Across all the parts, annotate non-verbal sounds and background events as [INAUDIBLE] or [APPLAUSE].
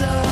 sun.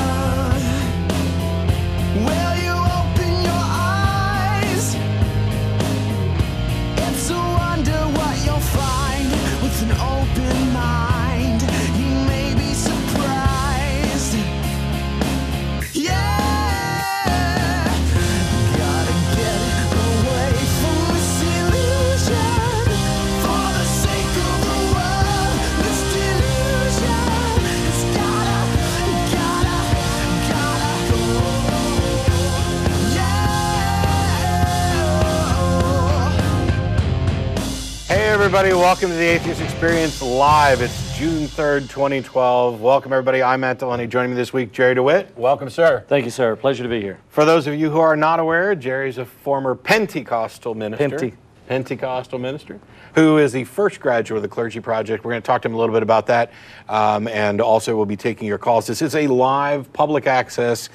Everybody, welcome to the Atheist Experience Live. It's June 3rd, 2012. Welcome, everybody. I'm Matt Dillahunty. Joining me this week, Jerry DeWitt. Welcome, sir. Thank you, sir. Pleasure to be here. For those of you who are not aware, Jerry's a former Pentecostal minister. Penty. Pentecostal minister, who is the first graduate of the Clergy Project. We're going to talk to him a little bit about that, um, and also we'll be taking your calls. This is a live, public access,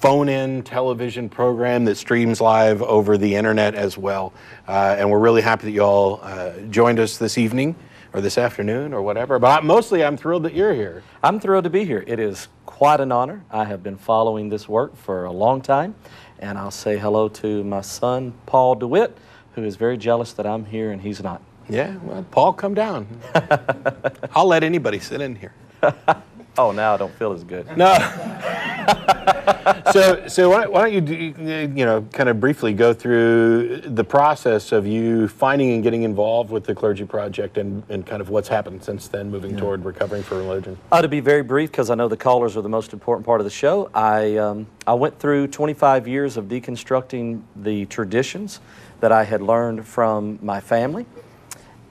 phone-in television program that streams live over the internet as well. Uh, and we're really happy that you all uh, joined us this evening, or this afternoon, or whatever. But mostly, I'm thrilled that you're here. I'm thrilled to be here. It is quite an honor. I have been following this work for a long time, and I'll say hello to my son, Paul DeWitt, who is very jealous that I'm here and he's not. Yeah, well, Paul, come down. [LAUGHS] I'll let anybody sit in here. [LAUGHS] Oh, now I don't feel as good. No. [LAUGHS] so, so why, why don't you, do, you know, kind of briefly go through the process of you finding and getting involved with the Clergy Project and, and kind of what's happened since then, moving toward recovering for religion. Uh, to be very brief, because I know the callers are the most important part of the show, I, um, I went through 25 years of deconstructing the traditions that I had learned from my family.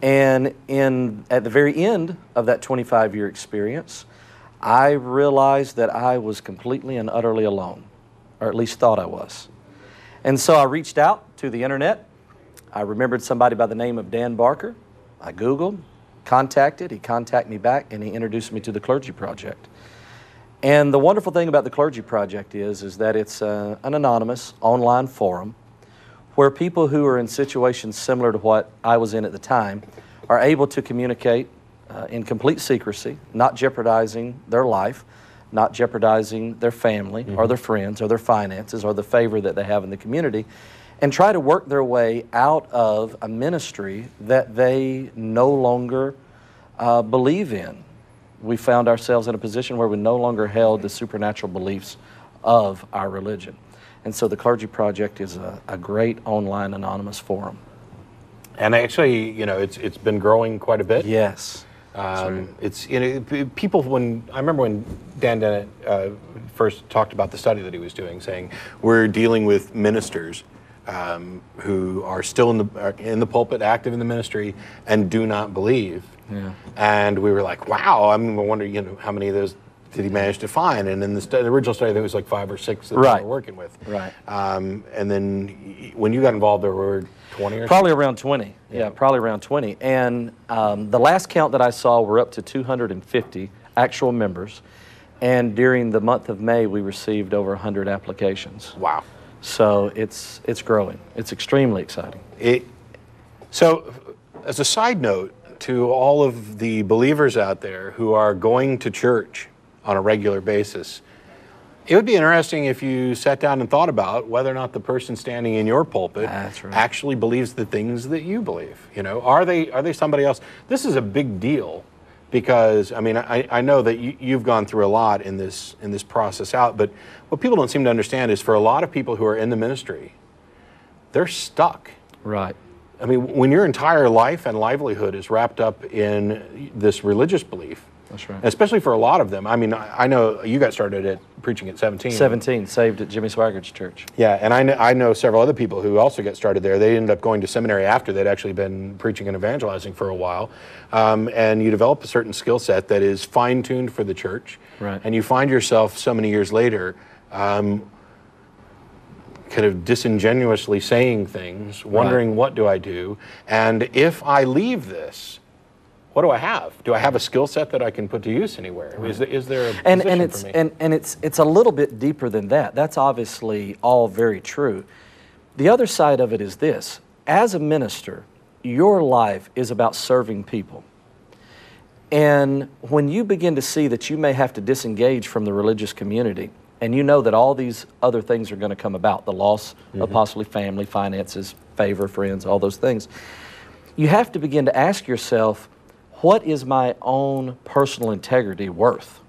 And in, at the very end of that 25 year experience, I realized that I was completely and utterly alone, or at least thought I was. And so I reached out to the internet. I remembered somebody by the name of Dan Barker. I Googled, contacted, he contacted me back, and he introduced me to the Clergy Project. And the wonderful thing about the Clergy Project is, is that it's uh, an anonymous online forum where people who are in situations similar to what I was in at the time are able to communicate uh, in complete secrecy, not jeopardizing their life, not jeopardizing their family or their friends or their finances or the favor that they have in the community, and try to work their way out of a ministry that they no longer uh, believe in. We found ourselves in a position where we no longer held the supernatural beliefs of our religion. And so the Clergy Project is a, a great online anonymous forum. And actually, you know, it's, it's been growing quite a bit. Yes. Um, it's you know people when I remember when Dan Dennett uh, first talked about the study that he was doing, saying we're dealing with ministers um, who are still in the are in the pulpit, active in the ministry, and do not believe. Yeah. And we were like, wow. I mean, I wonder, you know, how many of those did he manage to find? And in the, stu- the original study, it was like five or six that Right. they were working with. Right. Um, and then when you got involved, there were twenty or Probably around 20. Yeah, probably around 20. And um, the last count that I saw were up to 250 actual members. And during the month of May, we received over 100 applications. Wow. So it's, it's growing. It's extremely exciting. It, so, as a side note to all of the believers out there who are going to church on a regular basis, it would be interesting if you sat down and thought about whether or not the person standing in your pulpit right. actually believes the things that you believe. You know, are they are they somebody else? This is a big deal because I mean I, I know that you, you've gone through a lot in this in this process out, but what people don't seem to understand is for a lot of people who are in the ministry, they're stuck. Right. I mean, when your entire life and livelihood is wrapped up in this religious belief, That's right. especially for a lot of them. I mean, I I know you got started at preaching at 17. 17, saved at Jimmy Swaggart's church. Yeah, and I know, I know several other people who also got started there. They ended up going to seminary after they'd actually been preaching and evangelizing for a while. Um, and you develop a certain skill set that is fine tuned for the church. Right. And you find yourself so many years later um, kind of disingenuously saying things, wondering what do I do? And if I leave this, what do I have? Do I have a skill set that I can put to use anywhere? Is, there, is there a and and it's and, and it's it's a little bit deeper than that. That's obviously all very true. The other side of it is this: as a minister, your life is about serving people. And when you begin to see that you may have to disengage from the religious community, and you know that all these other things are going to come about the loss of mm-hmm. possibly family, finances, favor, friends, all those things you have to begin to ask yourself what is my own personal integrity worth?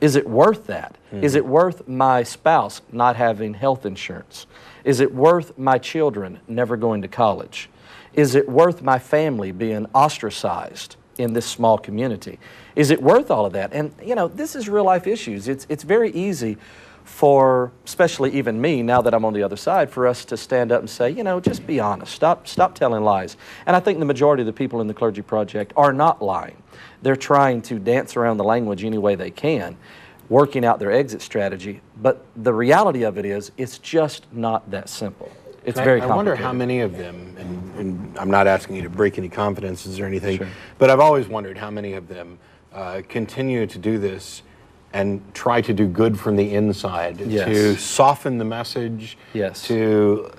Is it worth that? Is hmm. it worth my spouse not having health insurance? Is it worth my children never going to college? Is it worth my family being ostracized in this small community? Is it worth all of that? And you know, this is real life issues. It's it's very easy for especially even me now that I'm on the other side for us to stand up and say, you know, just be honest. Stop stop telling lies. And I think the majority of the people in the clergy project are not lying. They're trying to dance around the language any way they can, working out their exit strategy. But the reality of it is it's just not that simple. It's I- very I, wonder how many of them, and, and I'm not asking you to break any confidences or anything, Sure. but I've always wondered how many of them uh, continue to do this and try to do good from the inside Yes. to soften the message, Yes. to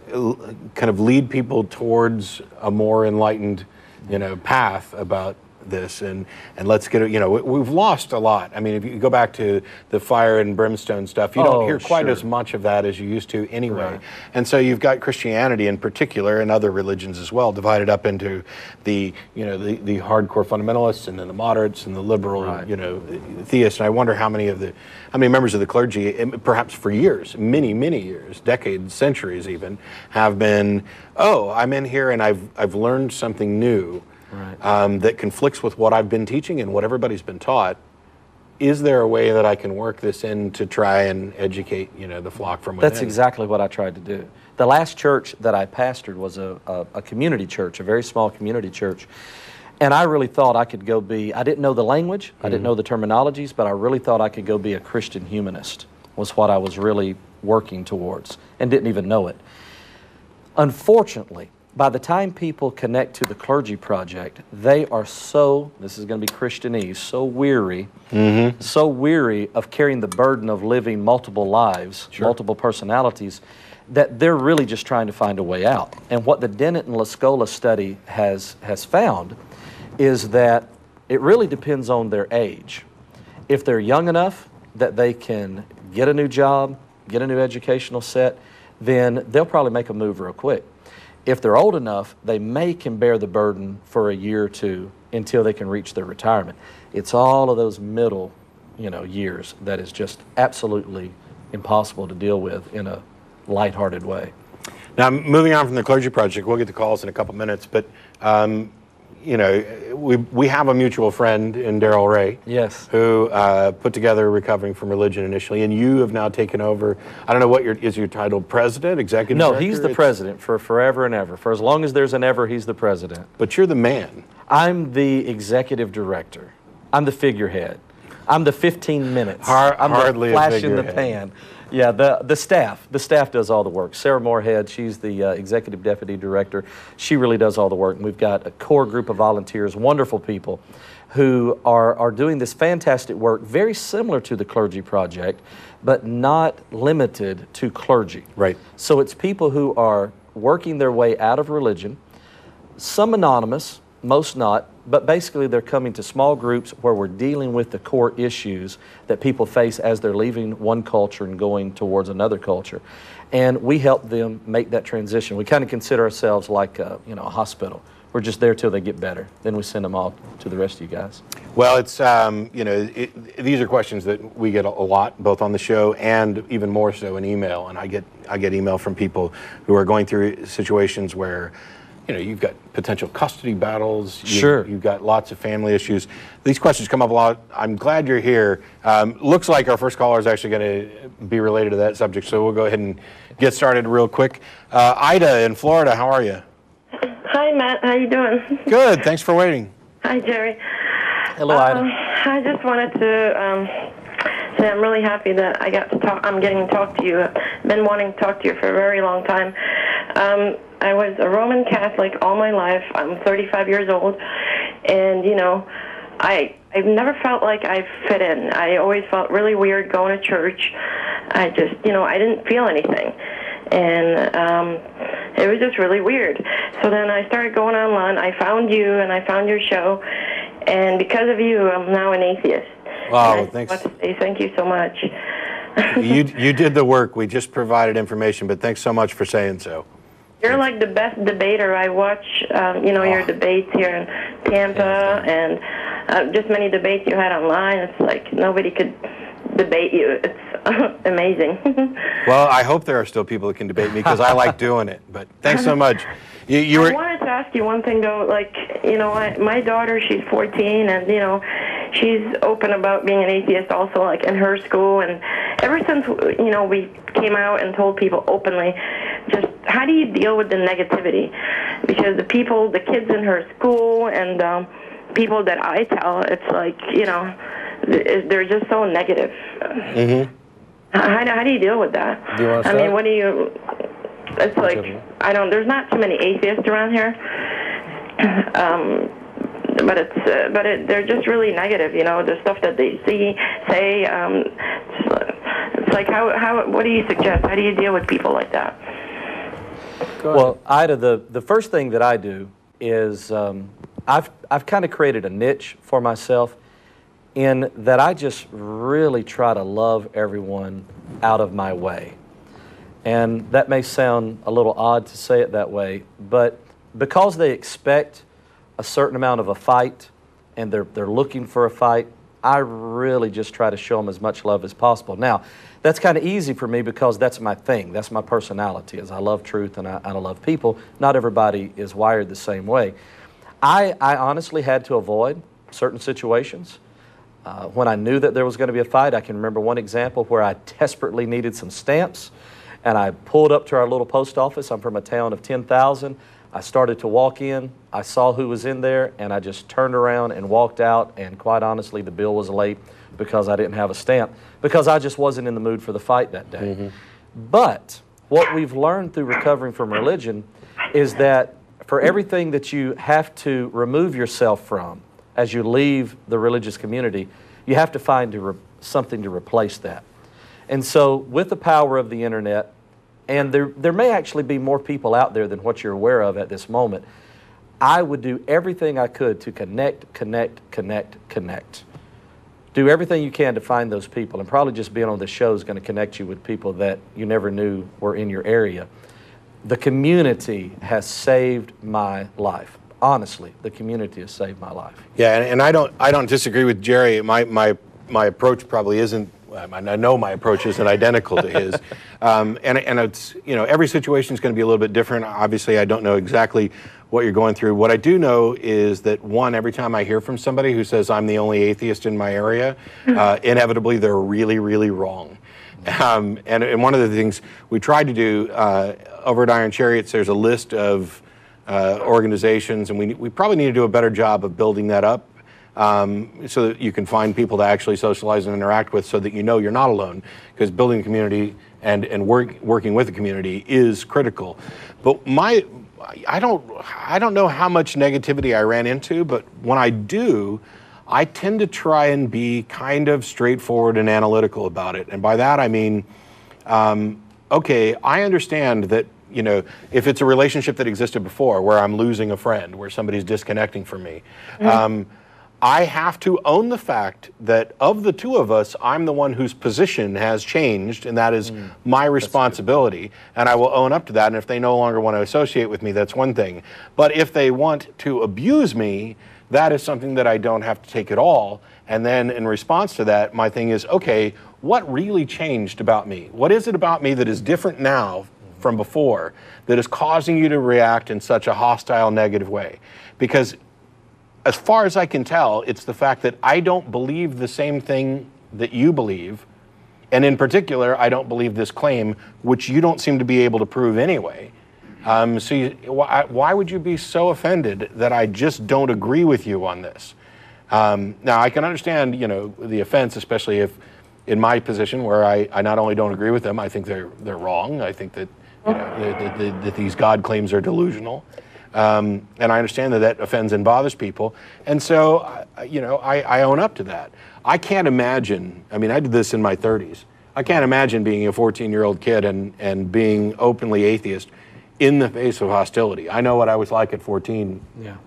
kind of lead people towards a more enlightened, you know, path about this and and let's get it you know we- we've lost a lot i mean if you go back to the fire and brimstone stuff you don't Oh, hear quite sure. as much of that as you used to anyway Right. and so you've got Christianity in particular and other religions as well divided up into the you know the, the hardcore fundamentalists and then the moderates and the liberal Right. you know theists. And I wonder how many of the how many members of the clergy, perhaps for years, many many years, decades, centuries even, have been oh I'm in here and I've I've learned something new Right. um, that conflicts with what I've been teaching and what everybody's been taught. Is there a way that I can work this in to try and educate, you know, the flock from within? That's exactly what I tried to do. The last church that I pastored was a, a, a community church, a very small community church. And I really thought I could go be, I didn't know the language, I didn't know the terminologies, but I really thought I could go be a Christian humanist, was what I was really working towards, and didn't even know it. Unfortunately, by the time people connect to the clergy project, they are so, this is going to be Christianese, so weary, mm-hmm. so weary of carrying the burden of living multiple lives, multiple personalities, that they're really just trying to find a way out. And what the Dennett and Lascola study has, has found is that it really depends on their age. If they're young enough that they can get a new job, get a new educational set, then they'll probably make a move real quick. If they're old enough, they may can bear the burden for a year or two until they can reach their retirement. It's all of those middle, you know, years that is just absolutely impossible to deal with in a lighthearted way. Now, moving on from the clergy project, we'll get the calls in a couple minutes, but um, you know, we we have a mutual friend in Darrel Ray. Yes. Who uh, put together recovering from religion initially, and you have now taken over. I don't know what your is your title, president, executive. No, director? he's the It's- president for forever and ever. For as long as there's an ever, he's the president. But you're the man. I'm the executive director. I'm the figurehead. I'm the 15 minutes. Har- I'm hardly the flash in the pan. Yeah, the, the staff. The staff does all the work. Sarah Morehead, she's the uh, executive deputy director. She really does all the work. And we've got a core group of volunteers, wonderful people, who are, are doing this fantastic work, very similar to the Clergy Project, but not limited to clergy. Right. So it's people who are working their way out of religion, some anonymous, most not, but basically they're coming to small groups where we're dealing with the core issues that people face as they're leaving one culture and going towards another culture. And we help them make that transition. We kind of consider ourselves like a, you know, a hospital. We're just there till they get better. Then we send them off to the rest of you guys. Well, it's um, you know it, these are questions that we get a lot, both on the show and even more so in email. And I get I get email from people who are going through situations where, you know, you've got potential custody battles. you- Sure. You've got lots of family issues. These questions come up a lot. I'm glad you're here. Um, looks like our first caller is actually going to be related to that subject, so we'll go ahead and get started real quick. Uh, Ida in Florida, how are you? Hi, Matt. How you doing? Good. Thanks for waiting. Hi, Jerry. Hello, Um, Ida. I just wanted to um, say I'm really happy that I got to talk. I'm getting to talk to you. I've been wanting to talk to you for a very long time. Um, I was a Roman Catholic all my life. I'm 35 years old, and you know, I I've never felt like I fit in. I always felt really weird going to church. I just, you know, I didn't feel anything, and um, it was just really weird. So then I started going online. I found you, and I found your show, and because of you, I'm now an atheist. Wow, And I just thanks. thank you so much. You you did the work. We just provided information, but thanks so much for saying so. You're like the best debater. I watch, um, you know, your Oh. debates here in Tampa and uh, just many debates you had online. It's like nobody could debate you. It's [LAUGHS] amazing. [LAUGHS] Well, I hope there are still people that can debate me because I like doing it. But thanks so much. You, you I wanted to ask you one thing though. Like, you know, I, my daughter, she's 14, and you know, she's open about being an atheist also, like in her school. And ever since you know we came out and told people openly, just how do you deal with the negativity? Because the people, the kids in her school, and um, people that I tell, it's like you know, they're just so negative. Mm-hmm. How, how do you deal with that? Do you wanna I start? mean, what do you? It's like I don't. There's not too many atheists around here, [CLEARS THROAT] um, but it's uh, but it, they're just really negative. You know, the stuff that they see, say. Um, it's, it's like how how what do you suggest? How do you deal with people like that? Well, Ida, the, the first thing that I do is um, I've, I've kind of created a niche for myself in that I just really try to love everyone out of my way. And that may sound a little odd to say it that way, but because they expect a certain amount of a fight and they're, they're looking for a fight, I really just try to show them as much love as possible. Now, that's kind of easy for me because that's my thing. That's my personality. Is I love truth and I, and I love people. Not everybody is wired the same way. I, I honestly had to avoid certain situations. Uh, when I knew that there was going to be a fight, I can remember one example where I desperately needed some stamps, and I pulled up to our little post office. I'm from a town of 10,000. I started to walk in. I saw who was in there, and I just turned around and walked out. And quite honestly, the bill was late because I didn't have a stamp because I just wasn't in the mood for the fight that day. Mm-hmm. But what we've learned through recovering from religion is that for everything that you have to remove yourself from as you leave the religious community, you have to find to re- something to replace that. And so, with the power of the internet, and there, there may actually be more people out there than what you're aware of at this moment, I would do everything I could to connect, connect, connect, connect. Do everything you can to find those people, and probably just being on this show is going to connect you with people that you never knew were in your area. The community has saved my life. Honestly, the community has saved my life. Yeah, and, and I don't I don't disagree with Jerry. My my my approach probably isn't. Um, I know my approach isn't identical to his, [LAUGHS] um, and and it's you know every situation is going to be a little bit different. Obviously, I don't know exactly what you're going through. What I do know is that one, every time I hear from somebody who says I'm the only atheist in my area, uh, inevitably they're really really wrong. Um, and, and one of the things we tried to do uh, over at Iron Chariots, there's a list of uh, organizations, and we, we probably need to do a better job of building that up um, so that you can find people to actually socialize and interact with so that you know you're not alone because building a community and, and work, working with a community is critical. But my, I don't, I don't know how much negativity I ran into, but when I do, I tend to try and be kind of straightforward and analytical about it. And by that I mean, um, okay, I understand that, you know, if it's a relationship that existed before where I'm losing a friend, where somebody's disconnecting from me, um, I have to own the fact that of the two of us, I'm the one whose position has changed, and that is mm. my responsibility. And I will own up to that. And if they no longer want to associate with me, that's one thing. But if they want to abuse me, that is something that I don't have to take at all. And then in response to that, my thing is okay, what really changed about me? What is it about me that is different now from before that is causing you to react in such a hostile, negative way? Because as far as I can tell, it's the fact that I don't believe the same thing that you believe. And in particular, I don't believe this claim, which you don't seem to be able to prove anyway. Um, so, you, why, why would you be so offended that I just don't agree with you on this? Um, now, I can understand, you know, the offense, especially if, in my position, where I, I not only don't agree with them, I think they're they're wrong. I think that, you know, that, that, that these God claims are delusional. Um, and I understand that that offends and bothers people. And so, you know, I, I own up to that. I can't imagine, I mean, I did this in my 30s. I can't imagine being a 14 year old kid and, and being openly atheist in the face of hostility. I know what I was like at 14. Yeah.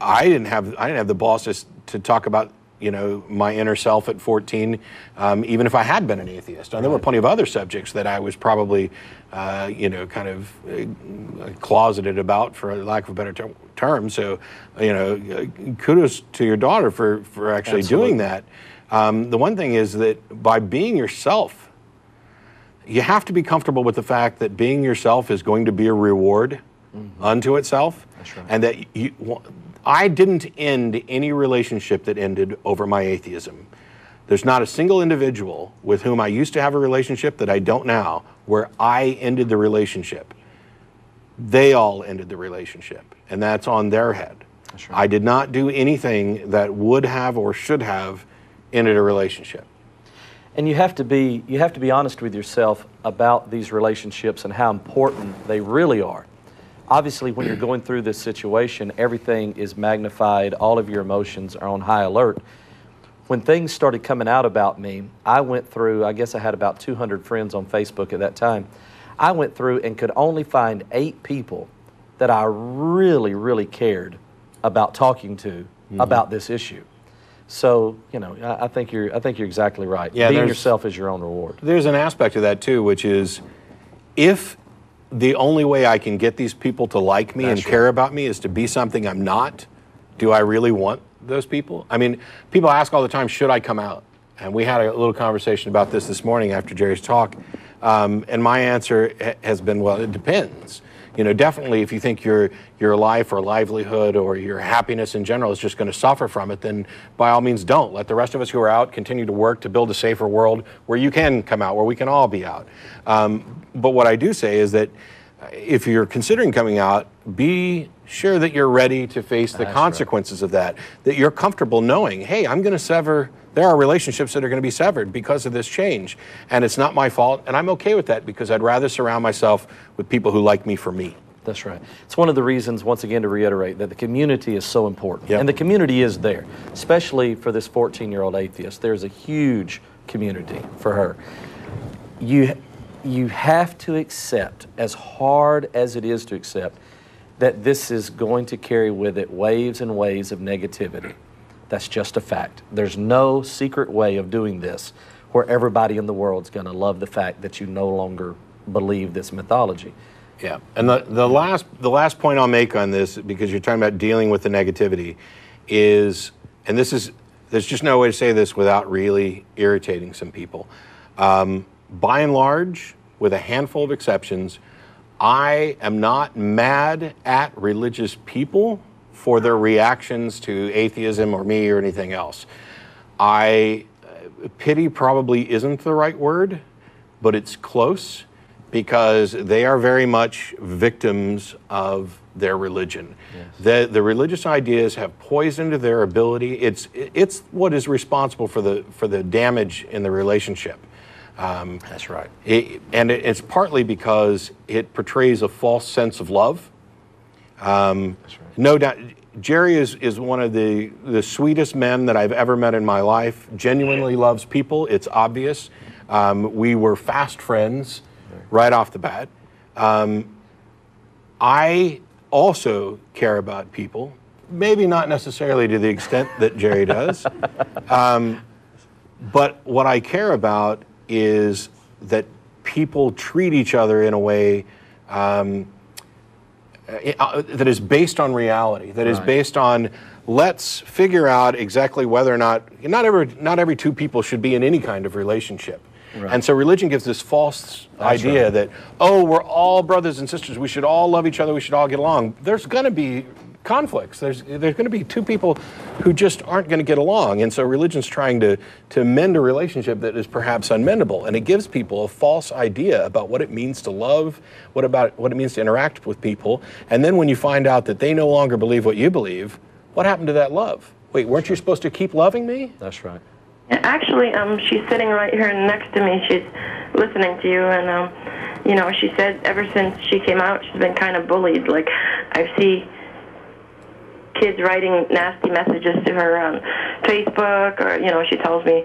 I didn't have I didn't have the balls to, to talk about you know my inner self at 14, um, even if I had been an atheist. And there were plenty of other subjects that I was probably uh, you know kind of uh, closeted about, for lack of a better ter- term. So you know, uh, kudos to your daughter for for actually doing that. Um, the one thing is that by being yourself, you have to be comfortable with the fact that being yourself is going to be a reward unto itself. That's right. And that you, I didn't end any relationship that ended over my atheism. There's not a single individual with whom I used to have a relationship that I don't now where I ended the relationship. They all ended the relationship, and that's on their head. I did not do anything that would have or should have ended a relationship. And you have to be you have to be honest with yourself about these relationships and how important they really are. Obviously, when you're going through this situation, everything is magnified, all of your emotions are on high alert. When things started coming out about me, I went through, I guess I had about 200 friends on Facebook at that time. I went through and could only find eight people that I really, really cared about talking to mm-hmm. about this issue. So, you know, I, I think you're I think you're exactly right. Yeah, Being yourself is your own reward. There's an aspect of that too, which is if the only way I can get these people to like me That's and care about me is to be something I'm not, do I really want those people? I mean, people ask all the time, should I come out? And we had a little conversation about this this morning after Jerry's talk. Um, and my answer ha- has been, well, it depends. You know, definitely if you think your your life or livelihood or your happiness in general is just going to suffer from it, then by all means don't. Let the rest of us who are out continue to work to build a safer world where you can come out, where we can all be out. Um, but what I do say is that if you're considering coming out, be sure that you're ready to face the That's right. consequences of that. That you're comfortable knowing, hey, I'm going to sever. There are relationships that are going to be severed because of this change, and it's not my fault, and I'm okay with that because I'd rather surround myself with people who like me for me. That's right. It's one of the reasons, once again, to reiterate that the community is so important. Yep. And the community is there, especially for this 14 year old atheist. There's a huge community for her. You, you have to accept, as hard as it is to accept, that this is going to carry with it waves and waves of negativity. That's just a fact. There's no secret way of doing this where everybody in the world's going to love the fact that you no longer believe this mythology. Yeah, and the, the last the last point I'll make on this, because you're talking about dealing with the negativity, is, and this is there's just no way to say this without really irritating some people. Um, by and large, with a handful of exceptions, I am not mad at religious people for their reactions to atheism or me or anything else. I uh, pity probably isn't the right word, but it's close because they are very much victims of their religion. The, the religious ideas have poisoned their ability. It's, it's what is responsible for the, for the damage in the relationship. Um, That's right. it, and it, it's partly because it portrays a false sense of love. Um, No doubt, Jerry is, is one of the, the sweetest men that I've ever met in my life. Genuinely loves people. It's obvious. Um, we were fast friends right off the bat. Um, I also care about people, maybe not necessarily to the extent that Jerry does. [LAUGHS] Um, but what I care about is that people treat each other in a way um, uh, that is based on reality, that is Right. based on let's figure out exactly whether or not not every not every two people should be in any kind of relationship. Right. And so religion gives this false That's idea right. that oh we're all brothers and sisters, we should all love each other, we should all get along. There's going to be conflicts. There's there's going to be two people who just aren't going to get along, and so religion's trying to to mend a relationship that is perhaps unmendable, and it gives people a false idea about what it means to love, what about what it means to interact with people, and then when you find out that they no longer believe what you believe, what happened to that love? Wait, weren't you supposed to keep loving me? That's right. Actually, um, she's sitting right here next to me. She's listening to you, and um, you know, she said ever since she came out, she's been kind of bullied. Like I see kids writing nasty messages to her on Facebook, or you know, she tells me,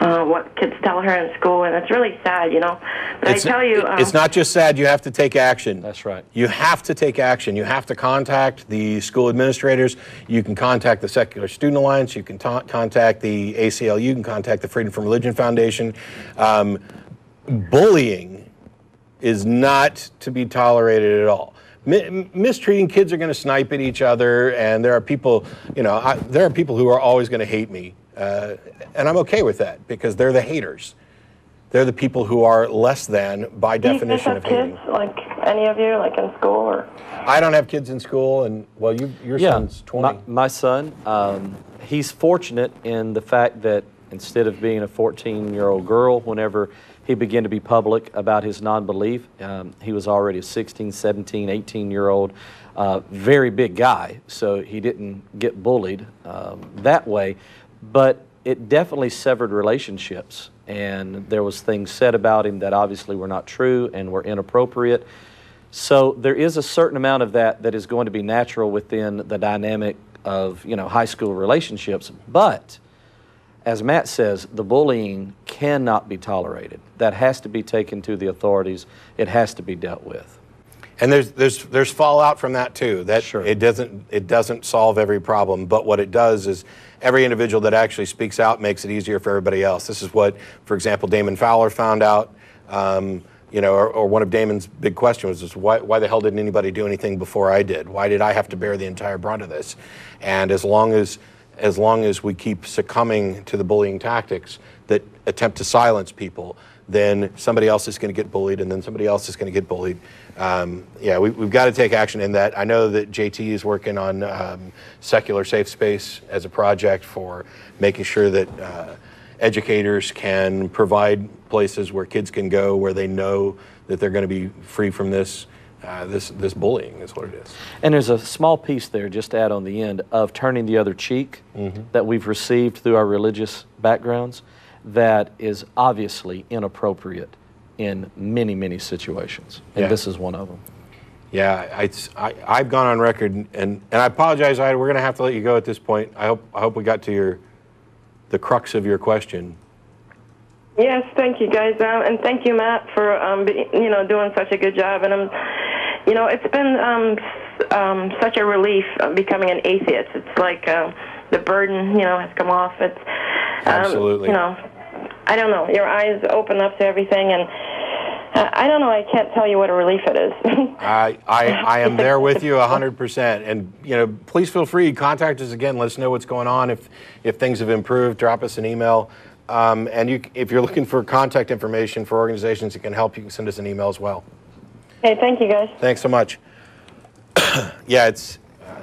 uh, what kids tell her in school, and it's really sad, you know. But It's, I tell you, um, it's not just sad, you have to take action. That's right. You have to take action. You have to contact the school administrators. You can contact the Secular Student Alliance. You can ta- contact the ACLU. You can contact the Freedom from Religion Foundation. Um, bullying is not to be tolerated at all. Mi- mistreating kids are going to snipe at each other, and there are people, you know, I, there are people who are always going to hate me, uh, and I'm okay with that because they're the haters. They're the people who are less than by do you guys definition have of hating. kids, like any of you, like in school or? I don't have kids in school, and well, you, your son's 20. My, my son, um, he's fortunate in the fact that instead of being a 14 year old girl, whenever he began to be public about his non belief, um, he was already a 16, 17, 18 year old, uh, very big guy. So he didn't get bullied um, that way. But it definitely severed relationships. And there was things said about him that obviously were not true and were inappropriate. So there is a certain amount of that that is going to be natural within the dynamic of you know high school relationships. But as Matt says, the bullying cannot be tolerated. That has to be taken to the authorities. It has to be dealt with. And there's there's there's fallout from that too. That Sure. it doesn't it doesn't solve every problem, but what it does is every individual that actually speaks out makes it easier for everybody else. This is what, for example, Damon Fowler found out. Um, you know, or, or one of Damon's big questions was why, why the hell didn't anybody do anything before I did? Why did I have to bear the entire brunt of this? And as long as as long as we keep succumbing to the bullying tactics that attempt to silence people, then somebody else is going to get bullied, and then somebody else is going to get bullied. Um, yeah, we, we've got to take action in that. I know that JT is working on um, secular safe space as a project for making sure that uh, educators can provide places where kids can go where they know that they're going to be free from this. Uh, this this bullying is what it is. And there's a small piece there, just to add on the end, of turning the other cheek that we've received through our religious backgrounds that is obviously inappropriate in many, many situations. And Yeah. this is one of them. Yeah, I, I, I've gone on record, and, and I apologize, Ida. We're going to have to let you go at this point. I hope, I hope we got to your, the crux of your question. Yes, thank you guys, um, and thank you, Matt, for um, be, you know doing such a good job. And I'm, you know, it's been um, um, such a relief uh, becoming an atheist. It's like um, the burden, you know, has come off. It's um, Absolutely. you know, I don't know. Your eyes open up to everything, and uh, I don't know. I can't tell you what a relief it is. [LAUGHS] I, I, I am there with you 100%. And, you know, please feel free, contact us again. Let us know what's going on. If, if things have improved, drop us an email. Um, and you, if you're looking for contact information for organizations that can help, you can send us an email as well. Hey, thank you guys. Thanks so much. [COUGHS] yeah, it's, uh,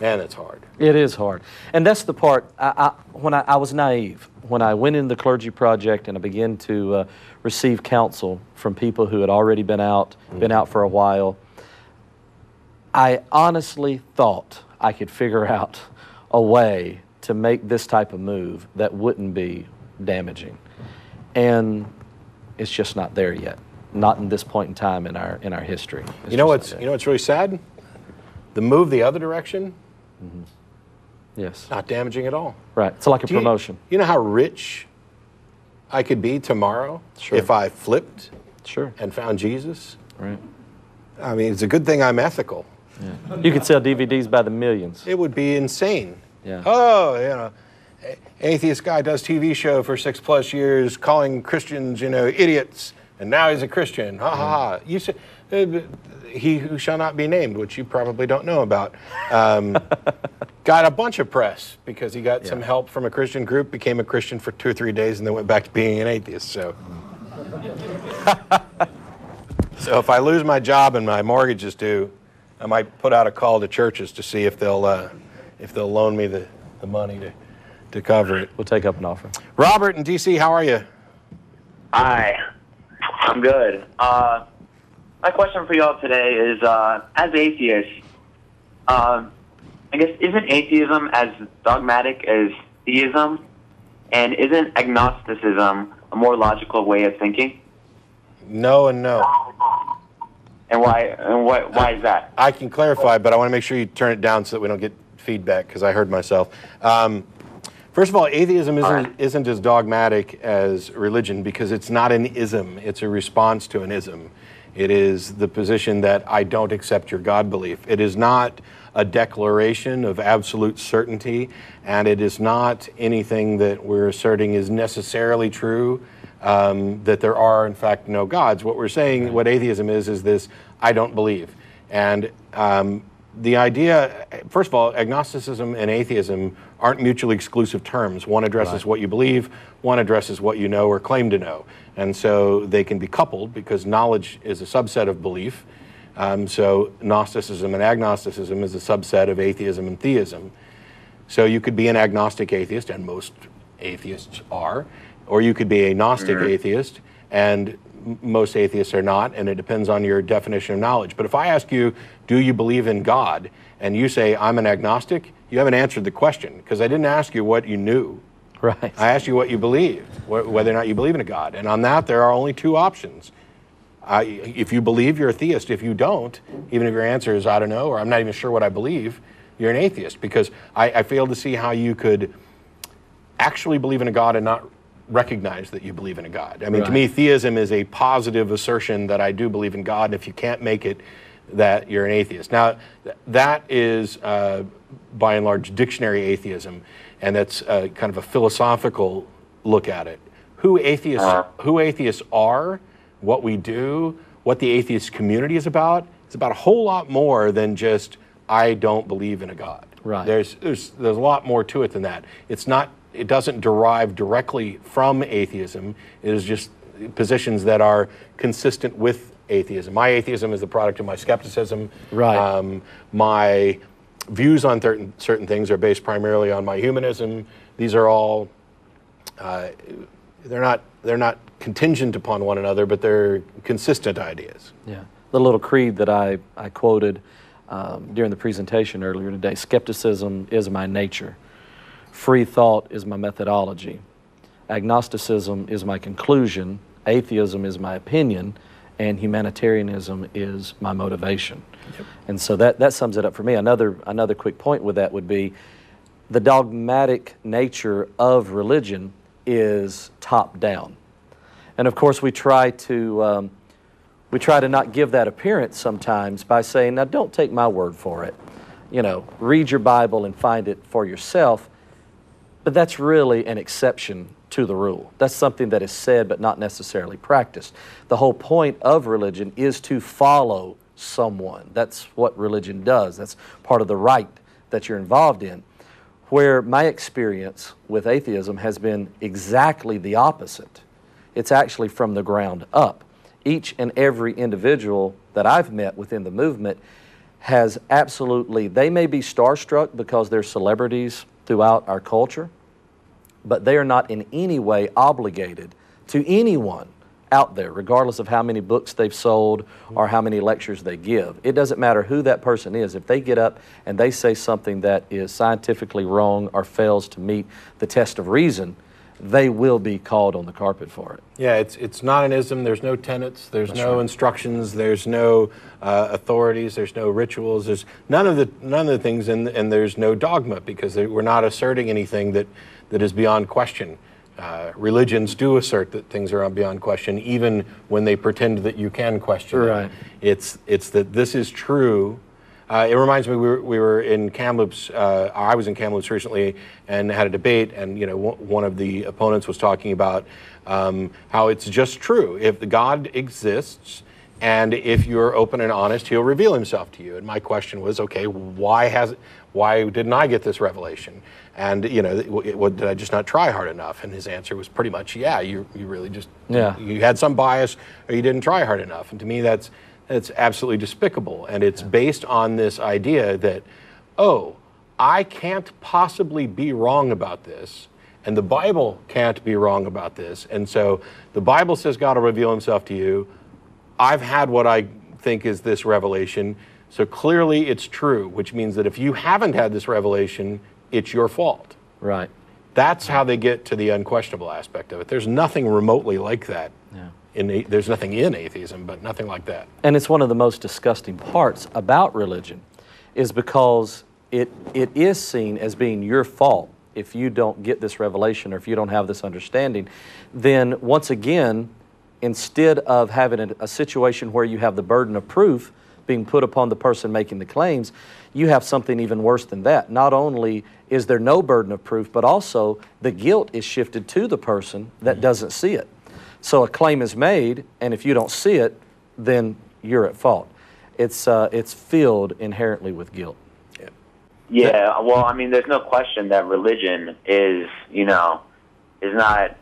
man, it's hard. It is hard. And that's the part, I, I, when I, I was naive, when I went in the clergy project and I began to uh, receive counsel from people who had already been out, been out for a while, I honestly thought I could figure [LAUGHS] out a way to make this type of move that wouldn't be damaging. And it's just not there yet. Not in this point in time in our in our history. It's You know what's, you know what's really sad? The move the other direction, Mm-hmm. Yes. not damaging at all. Right. It's like a Do promotion. You know how rich I could be tomorrow Sure. if I flipped Sure. and found Jesus? Right. I mean, it's a good thing I'm ethical. Yeah. You could sell DVDs by the millions. It would be insane. Yeah. Oh, you know, atheist guy does TV show for six plus years, calling Christians, you know, idiots, and now he's a Christian. Ha ha ha. You say, uh, he who shall not be named, which you probably don't know about, um, [LAUGHS] got a bunch of press because he got some help from a Christian group, became a Christian for two or three days, and then went back to being an atheist. So. [LAUGHS] So if I lose my job and my mortgage is due, I might put out a call to churches to see if they'll uh, if they'll loan me the, the money to, to cover it. We'll take up an offer. Robert in DC, how are you? Hi, I'm good. Uh, my question for y'all today is, uh, as atheists, um, I guess isn't atheism as dogmatic as theism, and isn't agnosticism a more logical way of thinking? No and no. And why? And what? Why is that? I can clarify, but I want to make sure you turn it down so that we don't get feedback because I heard myself. Um, First of all, atheism isn't, right. isn't as dogmatic as religion because it's not an ism, it's a response to an ism. It is the position that I don't accept your God belief. It is not a declaration of absolute certainty, and it is not anything that we're asserting is necessarily true, um, that there are, in fact, no gods. What we're saying, what atheism is, is this I don't believe. And um, the idea, first of all, agnosticism and atheism aren't mutually exclusive terms. One addresses what you believe, one addresses what you know or claim to know. And so they can be coupled because knowledge is a subset of belief. Um, so Gnosticism and agnosticism is a subset of atheism and theism. So you could be an agnostic atheist, and most atheists are, or you could be a Gnostic atheist, and most atheists are not, and it depends on your definition of knowledge. But if I ask you, do you believe in God, and you say, I'm an agnostic, you haven't answered the question because I didn't ask you what you knew. Right. I asked you what you believed, wh- whether or not you believe in a God. And on that, there are only two options. Uh, if you believe, you're a theist. If you don't, even if your answer is, I don't know, or I'm not even sure what I believe, you're an atheist. Because I, I fail to see how you could actually believe in a God and not recognize that you believe in a God. I mean, to me, theism is a positive assertion that I do believe in God, and if you can't make it, that you're an atheist. Now, th- that is, uh, by and large, dictionary atheism, and that's uh, kind of a philosophical look at it. Who atheists, who atheists are, what we do, what the atheist community is about, it's about a whole lot more than just I don't believe in a God. Right. There's, there's, there's a lot more to it than that. It's not, it doesn't derive directly from atheism. It is just positions that are consistent with atheism. My atheism is the product of my skepticism. Right. Um, my views on certain, certain things are based primarily on my humanism. These are all, uh, they're, not, they're not contingent upon one another, but they're consistent ideas. Yeah. The little creed that I, I quoted um, during the presentation earlier today skepticism is my nature, free thought is my methodology, agnosticism is my conclusion, atheism is my opinion, and humanitarianism is my motivation. And so that, that sums it up for me. Another, another quick point with that would be the dogmatic nature of religion is top down. And of course, we try to um, we try to not give that appearance sometimes by saying, "Now, don't take my word for it. You know, read your Bible and find it for yourself." But that's really an exception to the rule. That's something that is said but not necessarily practiced. The whole point of religion is to follow someone. That's what religion does. That's part of the rite that you're involved in. Where my experience with atheism has been exactly the opposite. It's actually from the ground up. Each and every individual that I've met within the movement has absolutely, they may be starstruck because they're celebrities throughout our culture, but they are not in any way obligated to anyone out there, regardless of how many books they've sold or how many lectures they give. It doesn't matter who that person is. If they get up and they say something that is scientifically wrong or fails to meet the test of reason, they will be called on the carpet for it. Yeah, it's it's not an ism. There's no tenets. There's no instructions. There's no uh, authorities. There's no rituals. There's none of the none of the things, and and there's no dogma because they, we're not asserting anything that that is beyond question. Uh, religions do assert that things are beyond question, even when they pretend that you can question them. Right. It's it's that this is true. Uh, it reminds me we were, we were in Kamloops. Uh, I was in Kamloops recently and had a debate, and you know one one of the opponents was talking about um, how it's just true. If the God exists, and if you're open and honest, He'll reveal Himself to you. And my question was, okay, why has why didn't I get this revelation? And you know, what, did I just not try hard enough? And his answer was pretty much, yeah, you you really just Yeah. you had some bias or you didn't try hard enough. And to me, that's that's absolutely despicable. And it's based on this idea that, oh, I can't possibly be wrong about this, and the Bible can't be wrong about this. And so the Bible says God will reveal Himself to you. I've had what I think is this revelation. So clearly it's true, which means that if you haven't had this revelation, it's your fault. Right. That's how they get to the unquestionable aspect of it. There's nothing remotely like that. Yeah. In there's nothing in atheism, but nothing like that. And it's one of the most disgusting parts about religion is because it, it is seen as being your fault if you don't get this revelation or if you don't have this understanding, then once again, instead of having a, a situation where you have the burden of proof being put upon the person making the claims, you have something even worse than that. Not only is there no burden of proof, but also the guilt is shifted to the person that doesn't see it. So a claim is made, and if you don't see it, then you're at fault. It's, uh, it's filled inherently with guilt. Yeah, well, I mean, there's no question that religion is, you know, is not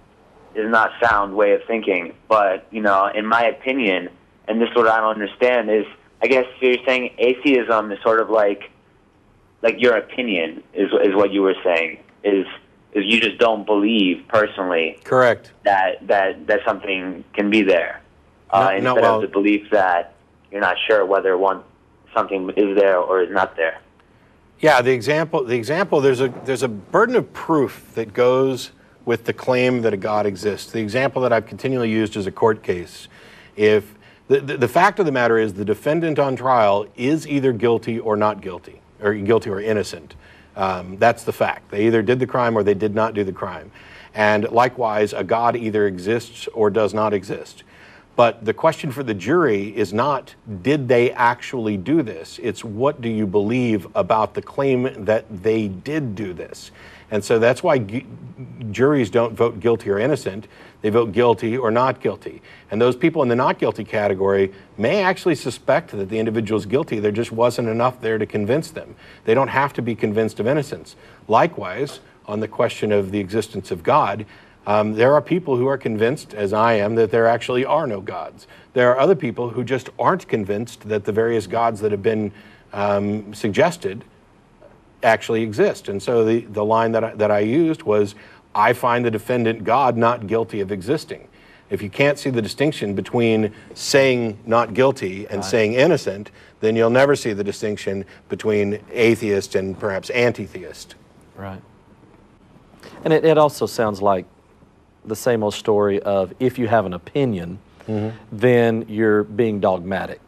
is not sound way of thinking. But you know, in my opinion, and this is what I don't understand is, I guess you're saying atheism is sort of like, like your opinion is is what you were saying is is you just don't believe personally Correct. that that that something can be there, uh, No- no, instead well- of the belief that you're not sure whether one something is there or is not there. Yeah, the example, the example, there's a there's a burden of proof that goes with the claim that a God exists. The example that I've continually used is a court case. If the, the, fact of the matter is the defendant on trial is either guilty or not guilty, or guilty or innocent. Um, that's the fact. They either did the crime or they did not do the crime. And likewise, a God either exists or does not exist. But the question for the jury is not, did they actually do this? It's what do you believe about the claim that they did do this? And so that's why gu- juries don't vote guilty or innocent. They vote guilty or not guilty. And those people in the not guilty category may actually suspect that the individual is guilty. There just wasn't enough there to convince them. They don't have to be convinced of innocence. Likewise, on the question of the existence of God, um, there are people who are convinced, as I am, that there actually are no gods. There are other people who just aren't convinced that the various gods that have been um, suggested actually exist. And so the, the line that I, that I used was I find the defendant God not guilty of existing. If you can't see the distinction between saying not guilty and saying innocent, then you'll never see the distinction between atheist and perhaps anti theist. Right. And it, it also sounds like the same old story of if you have an opinion, mm-hmm. then you're being dogmatic.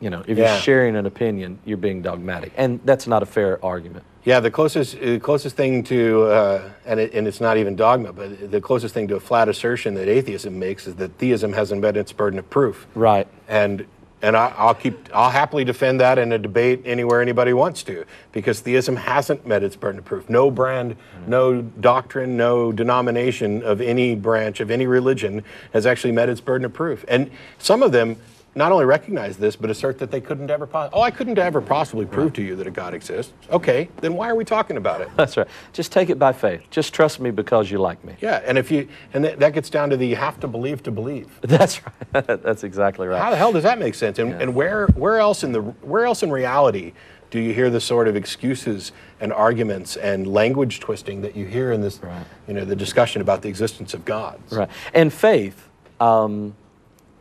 You know, if Yeah. you're sharing an opinion, you're being dogmatic. And that's not a fair argument. Yeah, the closest uh, closest thing to, uh, and, it, and it's not even dogma, but the closest thing to a flat assertion that atheism makes is that theism hasn't met its burden of proof. Right. And and I, I'll keep I'll happily defend that in a debate anywhere anybody wants to, because theism hasn't met its burden of proof. No brand, no doctrine, no denomination of any branch of any religion has actually met its burden of proof. And some of them not only recognize this, but assert that they couldn't ever. Po- oh, I couldn't ever possibly prove to you that a God exists. Okay, then why are we talking about it? [LAUGHS] That's right. Just take it by faith. Just trust me because you like me. Yeah, and if you and that, that gets down to the you have to believe to believe. [LAUGHS] That's right. [LAUGHS] that's exactly right. How the hell does that make sense? And, and where where else in the where else in reality do you hear the sort of excuses and arguments and language twisting that you hear in this, Right. you know, the discussion about the existence of gods? Right. And faith um,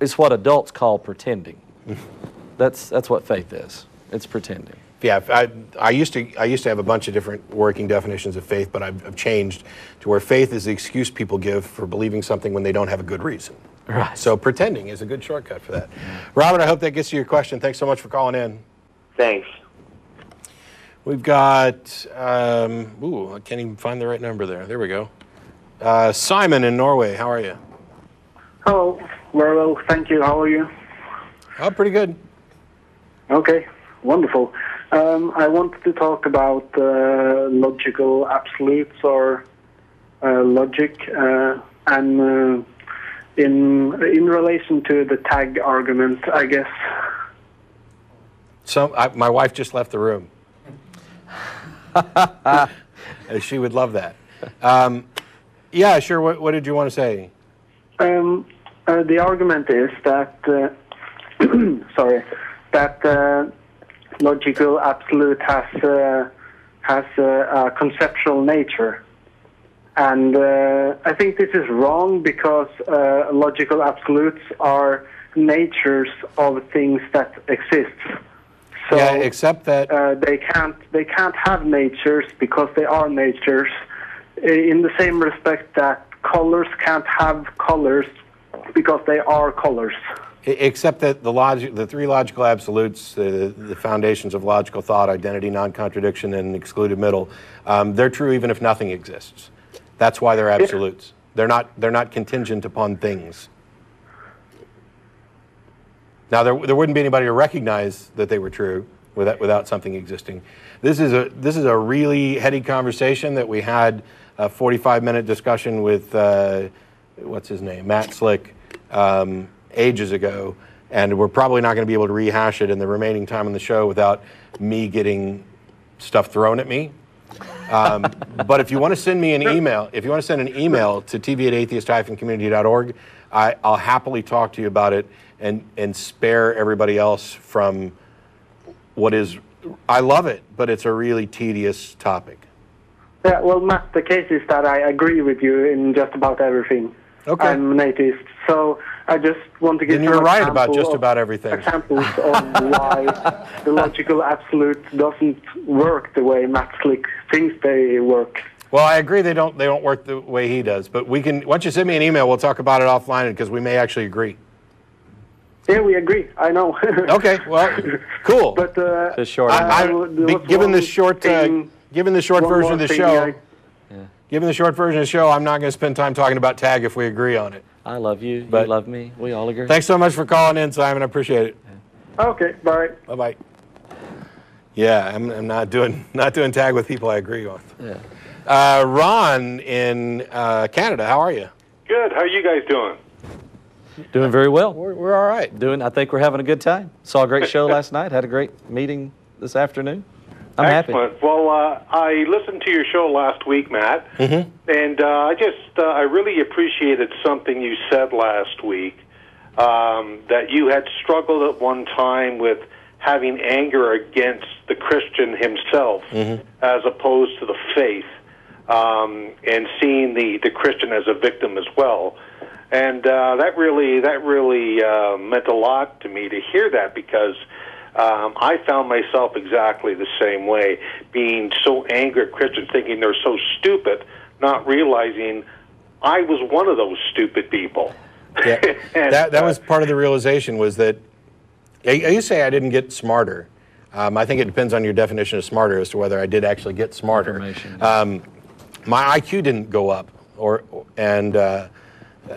is what adults call pretending. that's, that's what faith is. It's pretending. Yeah, I, I used to I used to have a bunch of different working definitions of faith, but I've, I've changed to where faith is the excuse people give for believing something when they don't have a good reason. Right. So pretending is a good shortcut for that. Robert, I hope that gets to your question. Thanks so much for calling in. Thanks. We've got, um, ooh, I can't even find the right number there. There we go. Uh, Simon in Norway, how are you? Hello. Very well, thank you. How are you? Oh, pretty good. Okay, wonderful. Um, I wanted to talk about uh, logical absolutes or uh, logic, uh, and uh, in in relation to the tag argument, I guess. So I, my wife just left the room. [LAUGHS] She would love that. Um, yeah, sure. What, what did you want to say? Um, uh, the argument is that, uh, [CLEARS THROAT] sorry, that uh, logical absolute has uh, has uh, a conceptual nature, and uh, I think this is wrong because uh, logical absolutes are natures of things that exist. So yeah, except that. uh, they can't they can't have natures because they are natures in the same respect that colors can't have colors because they are colors Except that the logic, the three logical absolutes, the, the foundations of logical thought, identity, non-contradiction, and excluded middle, um, they're true even if nothing exists. That's why they're absolutes. They're not. They're not contingent upon things. Now, there, there wouldn't be anybody to recognize that they were true without, without something existing. This is a this is a really heady conversation that we had a 45 minute discussion with uh, what's his name, Matt Slick, um, ages ago, and we're probably not going to be able to rehash it in the remaining time on the show without me getting stuff thrown at me. Um, [LAUGHS] but if you want to send me an email, if you want to send an email to tv at atheist-community.org, I, I'll happily talk to you about it and, and spare everybody else from what is, I love it, but it's a really tedious topic. Yeah, well, Matt, the case is that I agree with you in just about everything. Okay. I'm an atheist, so I just want to give Then some you're right about just of- about everything. Examples [LAUGHS] of why the logical absolute doesn't work the way Matt Slick thinks they work. Well, I agree they don't they don't work the way he does, but we can once you send me an email, we'll talk about it offline because we may actually agree. Yeah, we agree. I know. [LAUGHS] Okay, well, cool. but uh, The short I, I, there given the one short uh, given the short version of the show, I- given the short version of the show, I'm not going to spend time talking about tag if we agree on it. I love you. But- you love me. We all agree. Thanks so much for calling in, Simon. I appreciate it. Okay, bye. Bye bye. Yeah, I'm, I'm not doing [LAUGHS] not doing tag with people I agree with. Yeah. Uh, Ron in uh, Canada, how are you? Good. How are you guys doing? Doing very well. We're, we're all right. Doing. I think we're having a good time. Saw a great show [LAUGHS] last night. Had a great meeting this afternoon. I'm happy. Excellent. Well, uh, I listened to your show last week, Matt, Mm-hmm. and uh, I just uh, I really appreciated something you said last week um, that you had struggled at one time with having anger against the Christian himself Mm-hmm. as opposed to the faith, um, and seeing the the Christian as a victim as well. And uh, that really that really uh, meant a lot to me to hear that because um, I found myself exactly the same way, being so angry at Christians, thinking they're so stupid, not realizing I was one of those stupid people. Yeah, [LAUGHS] And, that, that uh, was part of the realization was that I, I used to say I didn't get smarter. Um, I think it depends on your definition of smarter as to whether I did actually get smarter. Um, my IQ didn't go up, or and uh,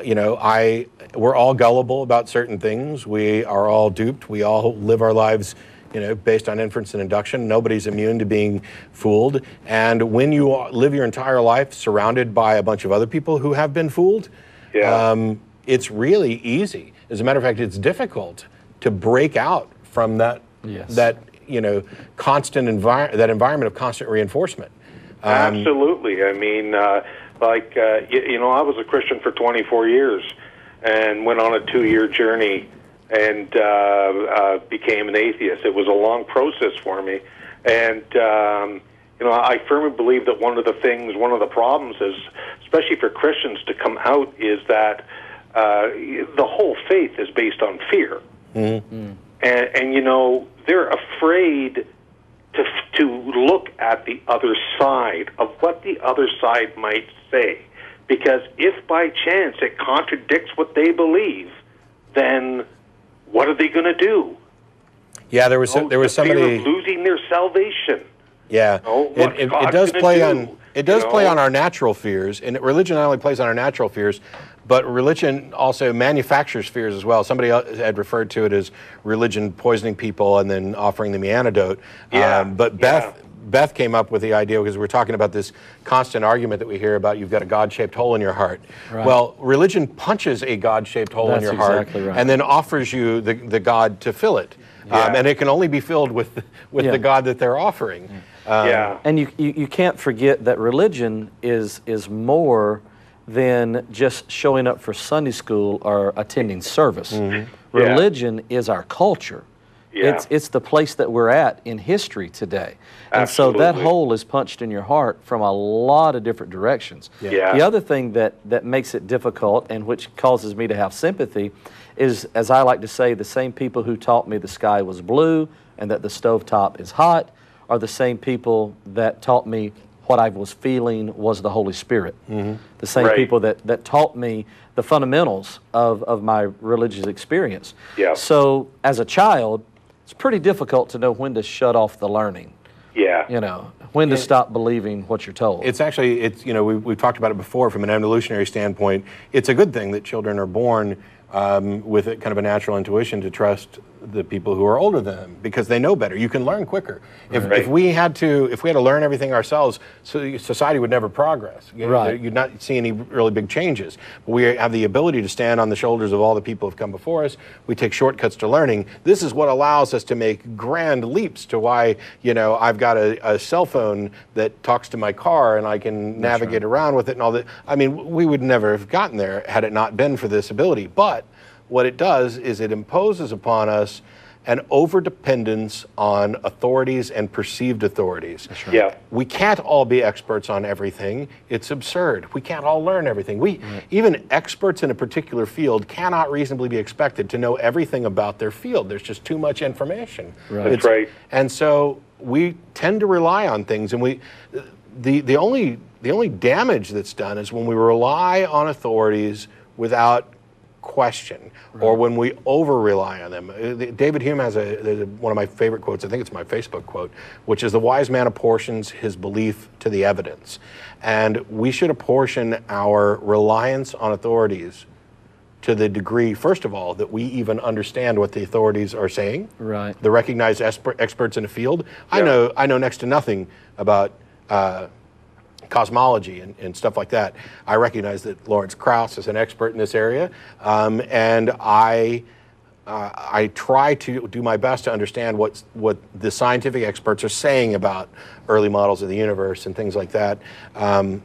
you know I we're all gullible about certain things. We are all duped. We all live our lives. You know, based on inference and induction, nobody's immune to being fooled. And when you live your entire life surrounded by a bunch of other people who have been fooled, Yeah. um, it's really easy. As a matter of fact, it's difficult to break out from that Yes. that you know constant envir- that environment of constant reinforcement. Um, Absolutely. I mean, uh, like uh, you, you know, I was a Christian for 24 years, and went on a two-year journey, and uh, uh, became an atheist. It was a long process for me, and um, you know, I firmly believe that one of the things, one of the problems is, especially for Christians to come out, is that uh, the whole faith is based on fear, and, and you know, they're afraid to to look at the other side of what the other side might say, because if by chance it contradicts what they believe, then what are they going to do? yeah, there was Oh, there was somebody. losing their salvation. Yeah, Oh, it, it, it does play do? on it does You play know? on our natural fears, and religion not only plays on our natural fears, but religion also manufactures fears as well. Somebody had referred to it as religion poisoning people and then offering them the antidote. Um, Yeah, but Beth. yeah. Beth came up with the idea because we're talking about this constant argument that we hear about you've got a God-shaped hole in your heart. Right. Well, religion punches a God-shaped hole in That's your heart right. and then offers you the, the God to fill it. Um, and it can only be filled with, with Yeah. the God that they're offering. Um, yeah. And you, you, you can't forget that religion is, is more than just showing up for Sunday school or attending service. Yeah. Religion is our culture. Yeah. It's, it's the place that we're at in history today. And so that hole is punched in your heart from a lot of different directions. Yeah. The other thing that, that makes it difficult and which causes me to have sympathy is, as I like to say, the same people who taught me the sky was blue and that the stovetop is hot are the same people that taught me what I was feeling was the Holy Spirit. Mm-hmm. The same Right. people that, that taught me the fundamentals of, of my religious experience. Yeah. So as a child, it's pretty difficult to know when to shut off the learning, Yeah. you know, when to stop believing what you're told. It's actually, it's, you know, we, we've talked about it before from an evolutionary standpoint. It's a good thing that children are born um, with a, kind of a natural intuition to trust the people who are older than them because they know better. You can learn quicker. If, Right. if we had to, if we had to learn everything ourselves, so society would never progress. You Right. You'd not see any really big changes. But we have the ability to stand on the shoulders of all the people who have come before us. We take shortcuts to learning. This is what allows us to make grand leaps to why, you know, I've got a, a cell phone that talks to my car and I can navigate around with it and all that. I mean, we would never have gotten there had it not been for this ability. But what it does is it imposes upon us an overdependence on authorities and perceived authorities. Yeah. We can't all be experts on everything. It's absurd. We can't all learn everything. We even experts in a particular field cannot reasonably be expected to know everything about their field. There's just too much information. Right. That's right. And so we tend to rely on things and we the the only the only damage that's done is when we rely on authorities without question or when we over rely on them. Uh, David Hume has a, a one of my favorite quotes, I think it's my Facebook quote, which is the wise man apportions his belief to the evidence. And we should apportion our reliance on authorities to the degree, first of all, that we even understand what the authorities are saying. Right. The recognized esper- experts in the field. Yeah. I know I know next to nothing about uh, cosmology and, and stuff like that. I recognize that Lawrence Krauss is an expert in this area, um, and I. Uh, I try to do my best to understand what what the scientific experts are saying about early models of the universe and things like that. Um,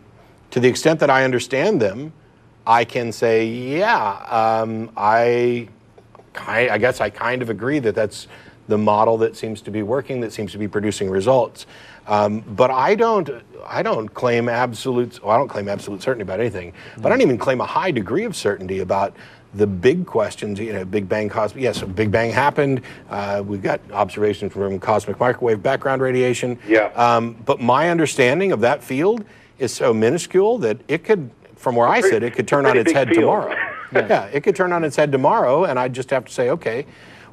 to the extent that I understand them, I can say, yeah, um, I, I guess I kind of agree that that's the model that seems to be working, that seems to be producing results. Um, but I don't, I don't claim absolute, well, I don't claim absolute certainty about anything. But I don't even claim a high degree of certainty about the big questions. You know, Big Bang cosmic. Yes, a Big Bang happened. Uh, we've got observations from cosmic microwave background radiation. Yeah. Um, but my understanding of that field is so minuscule that it could, from where I pretty- sit, it could turn on its head field. tomorrow. [LAUGHS] yeah. it could turn on its head tomorrow, and I'd just have to say, okay,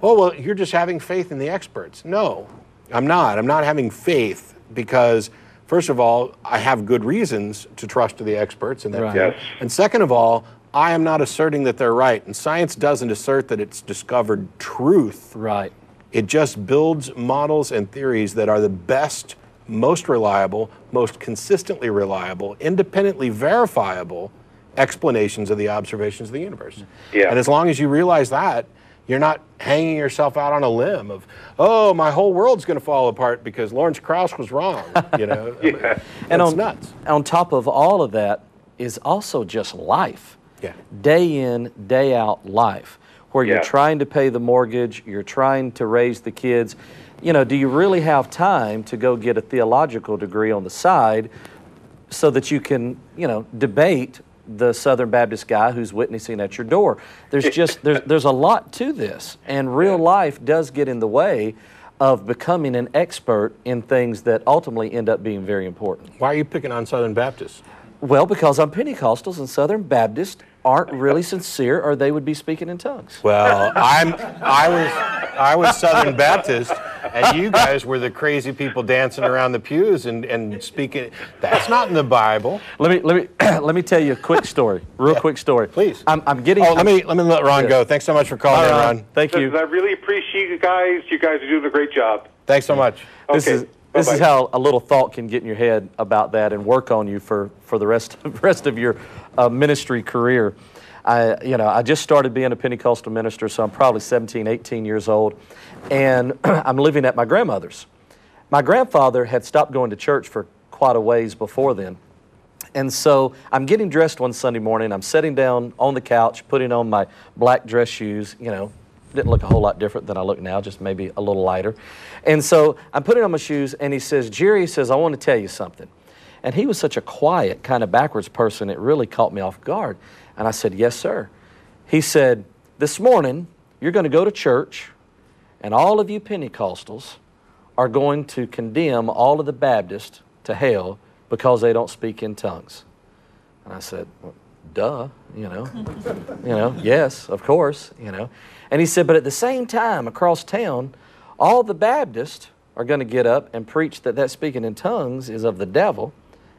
oh, well, you're just having faith in the experts. No, I'm not. I'm not having faith because, first of all, I have good reasons to trust the experts in that Right. field. Yes. And second of all, I am not asserting that they're right. And science doesn't assert that it's discovered truth. right. It just builds models and theories that are the best, most reliable, most consistently reliable, independently verifiable explanations of the observations of the universe. Yeah. And as long as you realize that, you're not hanging yourself out on a limb of, oh, my whole world's going to fall apart because Lawrence Krauss was wrong. You know, [LAUGHS] Yeah. And That's on, nuts. on top of all of that is also just life. Yeah. Day in, day out life, where you're trying to pay the mortgage, you're trying to raise the kids. You know, do you really have time to go get a theological degree on the side so that you can, you know, debate the Southern Baptist guy who's witnessing at your door? There's [LAUGHS] just there's there's a lot to this, and real life does get in the way of becoming an expert in things that ultimately end up being very important. Why are you picking on Southern Baptists? Well, because I'm Pentecostals and Southern Baptists aren't really sincere, or they would be speaking in tongues. Well, I'm I was I was Southern Baptist, and you guys were the crazy people dancing around the pews and, and speaking. That's not in the Bible. Let me let me [CLEARS THROAT] let me tell you a quick story, real quick story. Please. I'm, I'm getting. Oh, let me let me let Ron go. Thanks so much for calling in, Ron, Ron. Thank you. I really appreciate you guys. You guys are doing a great job. Thanks so much. This Okay, is this is bye-bye. how a little thought can get in your head about that and work on you for, for the rest [LAUGHS] rest of your uh, ministry career. I you know I just started being a Pentecostal minister, so I'm probably 17, 18 years old, and [CLEARS THROAT] I'm living at my grandmother's. My grandfather had stopped going to church for quite a ways before then. And so I'm getting dressed one Sunday morning. I'm sitting down on the couch, putting on my black dress shoes. You know, didn't look a whole lot different than I look now, just maybe a little lighter. And so I'm putting on my shoes, and he says, Jerry he says, I want to tell you something. And he was such a quiet, kind of backwards person, it really caught me off guard. And I said, Yes, sir. He said, This morning, you're going to go to church, and all of you Pentecostals are going to condemn all of the Baptists to hell because they don't speak in tongues. And I said, well, duh, you know, you know, yes, of course, you know. And he said, but at the same time, across town, all the Baptists are going to get up and preach that that speaking in tongues is of the devil,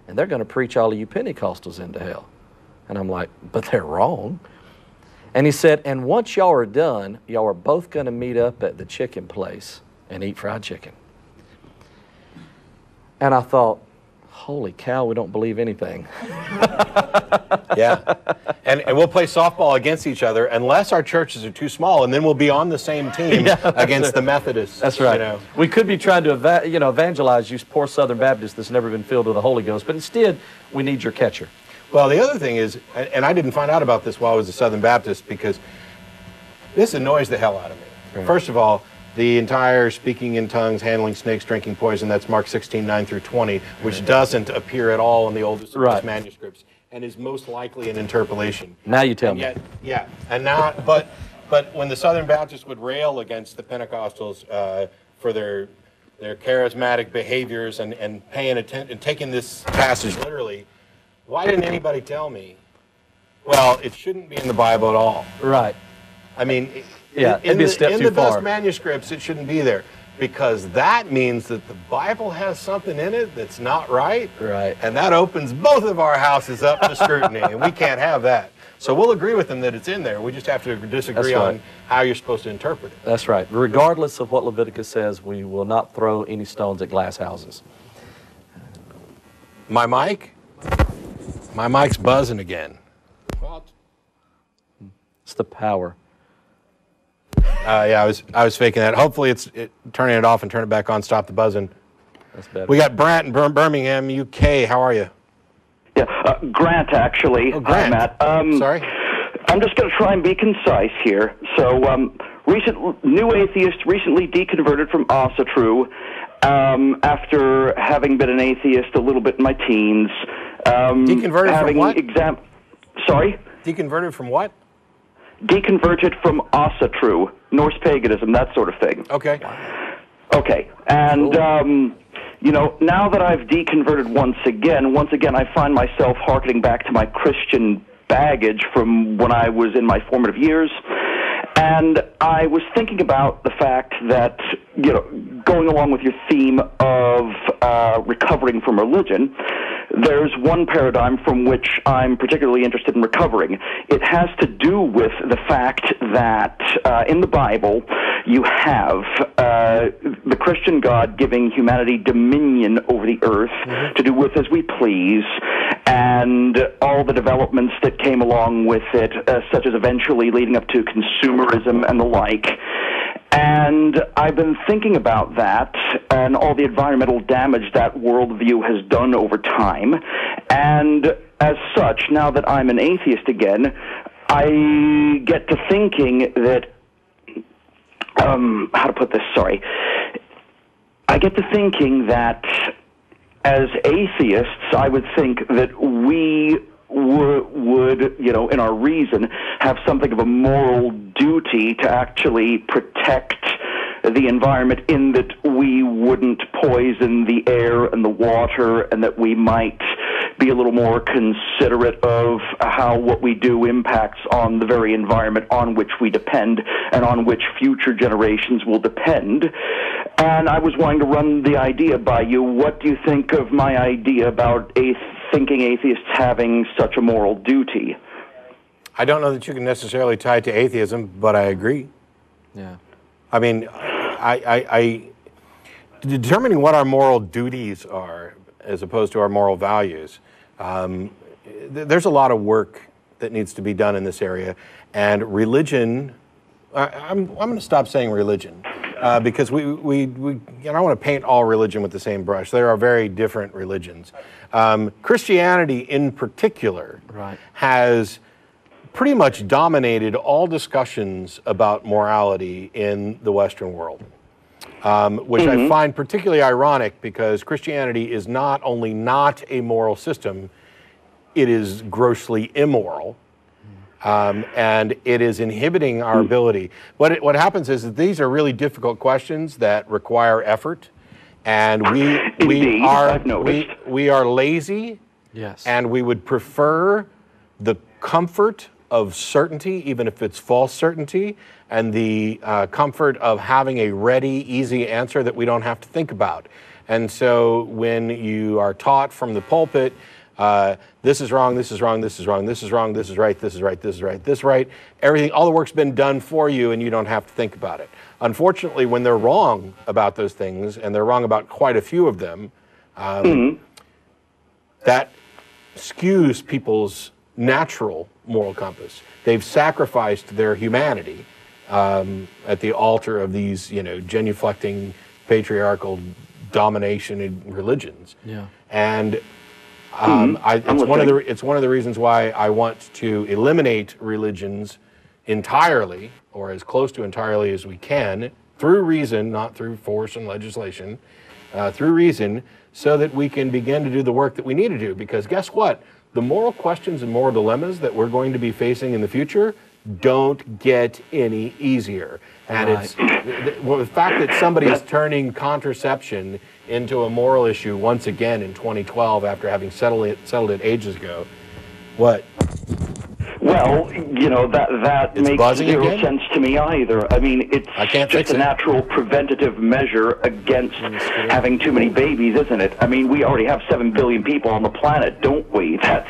and they're going to preach all of you Pentecostals into hell. And I'm like, but they're wrong. And he said, and once y'all are done, y'all are both going to meet up at the chicken place and eat fried chicken. And I thought, holy cow, we don't believe anything. [LAUGHS] Yeah. and, and we'll play softball against each other unless our churches are too small, and then we'll be on the same team [LAUGHS] against the Methodists. That's right. You know. We could be trying to eva- you know, evangelize you poor Southern Baptists that's never been filled with the Holy Ghost, but instead, we need your catcher. Well, the other thing is, and and I didn't find out about this while I was a Southern Baptist because this annoys the hell out of me. First of all, the entire speaking in tongues, handling snakes, drinking poison, that's Mark 16, 9 through 20, which doesn't appear at all in the oldest Right. manuscripts and is most likely an interpolation. Now you tell And me. yet, yeah, and now, but, but when the Southern Baptists would rail against the Pentecostals uh, for their their charismatic behaviors and, and paying attention and taking this passage literally, why didn't anybody tell me? Well, it shouldn't be in the Bible at all. Right. I mean, Yeah, in, it'd be a the, step in too the best manuscripts, it shouldn't be there because that means that the Bible has something in it that's not right. Right. And that opens both of our houses up to scrutiny, and we can't have that. So we'll agree with them that it's in there. We just have to disagree right. on how you're supposed to interpret it. That's right. Regardless of what Leviticus says, we will not throw any stones at glass houses. My mic? My mic's buzzing again. It's the power. Uh, yeah, I was I was faking that. Hopefully, it's it, turning it off and turn it back on. Stop the buzzing. That's better. We got Brant in Bir- Birmingham, UK. How are you? Yeah, uh, Grant, actually. Oh, Grant. Hi, Matt. Um, Sorry. I'm just going to try and be concise here. So, um, recent new atheist recently deconverted from Asatru um, after having been an atheist a little bit in my teens. Um, Deconverted from what? Exam- Sorry? Deconverted from what? Deconverted from Asatru, Norse paganism, that sort of thing. Okay. Okay, and um, you know, now that I've deconverted once again, once again I find myself harkening back to my Christian baggage from when I was in my formative years. And I was thinking about the fact that, you know, going along with your theme of uh, recovering from religion, there's one paradigm from which I'm particularly interested in recovering. It has to do with the fact that uh, in the Bible, you have uh, the Christian God giving humanity dominion over the earth to do with as we please, and all the developments that came along with it, uh, such as eventually leading up to consumerism and the like. And I've been thinking about that and all the environmental damage that worldview has done over time. And as such, now that I'm an atheist again, I get to thinking that um, how to put this? Sorry. I get to thinking that as atheists, I would think that we w- would, you know, in our reason, have something of a moral duty to actually protect the environment in that we wouldn't poison the air and the water and that we might be a little more considerate of how what we do impacts on the very environment on which we depend and on which future generations will depend. And I was wanting to run the idea by you. What do you think of my idea about a thinking atheists having such a moral duty? I don't know that you can necessarily tie it to atheism, but I agree. Yeah. I mean, I, I, I determining what our moral duties are as opposed to our moral values. Um, th- there's a lot of work that needs to be done in this area, and religion. I, I'm, I'm going to stop saying religion uh, because we, we, we you know, I don't want to paint all religion with the same brush. There are very different religions. Um, Christianity, in particular, Right. has pretty much dominated all discussions about morality in the Western world, um, which I find particularly ironic because Christianity is not only not a moral system, it is grossly immoral. Um, and it is inhibiting our ability. What, it, what happens is that these are really difficult questions that require effort, and we [LAUGHS] we are we, we are lazy Yes. and we would prefer the comfort of certainty, even if it's false certainty, and the uh, comfort of having a ready, easy answer that we don't have to think about. And so when you are taught from the pulpit, uh, this is wrong, this is wrong, this is wrong, this is wrong, this is right, this is right, this is right, this is right, everything, all the work's been done for you and you don't have to think about it. Unfortunately, when they're wrong about those things, and they're wrong about quite a few of them, um, that skews people's natural moral compass. They've sacrificed their humanity um, at the altar of these, you know, genuflecting patriarchal domination in religions. Yeah. And um, I, I'm it's one of the it's one of the reasons why I want to eliminate religions entirely, or as close to entirely as we can, through reason, not through force and legislation, uh, through reason, so that we can begin to do the work that we need to do. Because guess what? The moral questions and moral dilemmas that we're going to be facing in the future don't get any easier. And it's the, well, the fact that somebody is turning contraception into a moral issue once again in 2012 after having settled it, settled it ages ago. What? Well, you know that that It's makes buzzing zero again? sense to me either. I mean, it's I can't just a it. natural preventative measure against mm, having too many babies, isn't it? I mean, we already have seven billion people on the planet, don't we? [LAUGHS] That's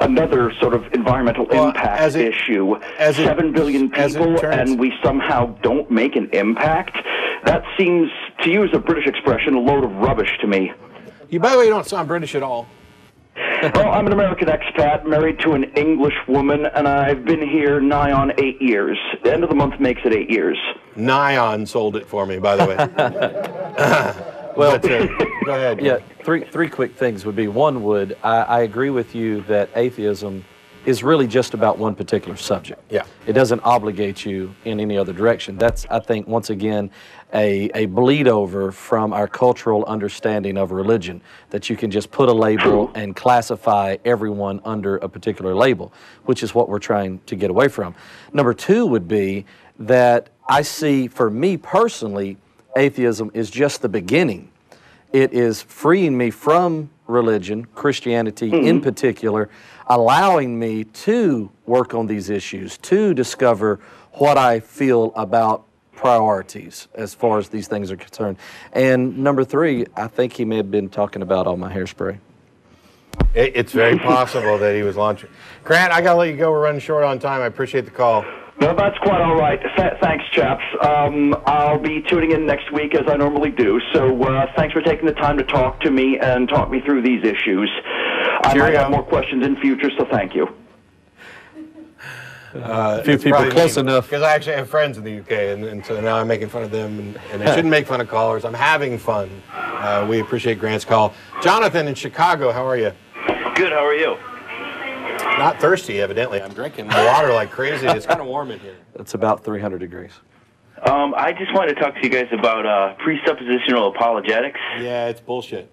another sort of environmental Well, impact as it- issue. as it- seven billion people, and we somehow don't make an impact. That seems, to use a British expression, a load of rubbish to me. You, by the way, you don't sound British at all. [LAUGHS] well, I'm an American expat, married to an English woman, and I've been here nigh on eight years. The end of the month makes it eight years. Nyon sold it for me, by the way. [LAUGHS] well, [LAUGHS] go ahead. Yeah, three three quick things would be one would I, I agree with you that atheism is really just about one particular subject. Yeah. It doesn't obligate you in any other direction. That's I think once again a, a bleed over from our cultural understanding of religion that you can just put a label and classify everyone under a particular label, which is what we're trying to get away from. Number two would be that I see for me personally, atheism is just the beginning it is freeing me from religion, Christianity in hmm. particular, allowing me to work on these issues, to discover what I feel about priorities as far as these things are concerned. And number three, I think he may have been talking about all my hairspray. It's very possible that he was launching. Grant, I got to let you go. We're running short on time. I appreciate the call. No, that's quite all right. Th- thanks, chaps. Um, I'll be tuning in next week as I normally do. So uh, thanks for taking the time to talk to me and talk me through these issues. I might have more questions in future, so thank you. A few people close enough. Because I actually have friends in the UK, and, and so now I'm making fun of them, and, and I shouldn't make fun of callers. I'm having fun. Uh, we appreciate Grant's call. Jonathan in Chicago, how are you? Good. How are you? Not thirsty, evidently. I'm drinking water like crazy. It's kind of warm in here. It's about 300 degrees. Um, I just wanted to talk to you guys about uh, presuppositional apologetics. Yeah, it's bullshit.